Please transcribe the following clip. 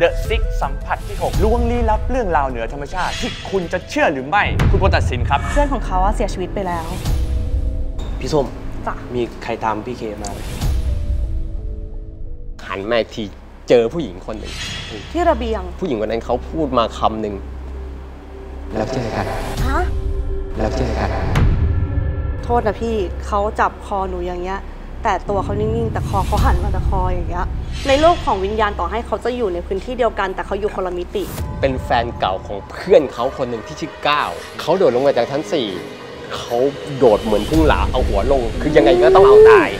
The Six สัมผัสที่ 6ล้วงลี้ลับเรื่องราวเหนือธรรมชาติ ที่คุณจะเชื่อหรือไม่ คุณโปรตัดสินครับ เพื่อนของเขาอะเสียชีวิตไปแล้ว พี่ส้มจ้ะมีใครตามพี่เคมาไหมหันมาอีกทีเจอผู้หญิงคนหนึ่ง ที่ระเบียงผู้หญิงคนนั้นเขาพูดมาคำหนึ่งแล้วเจอกันฮะแล้วเจอกัน โทษนะพี่เขาจับคอหนูอย่างเงี้ย แต่ตัวเขานิ่งๆ แต่คอเขาหันมาแต่คออย่างเงี้ย ในโลกของวิญญาณต่อให้เขาจะอยู่ในพื้นที่เดียวกัน แต่เขาอยู่คนละมิติ เป็นแฟนเก่าของเพื่อนเขาคนหนึ่งที่ชื่อก้าวเขาโดดลงมาจากชั้นสี่เขาโดดเหมือนพุ่งหลาเอาหัวลง คือยังไงก็ต้องเอาตาย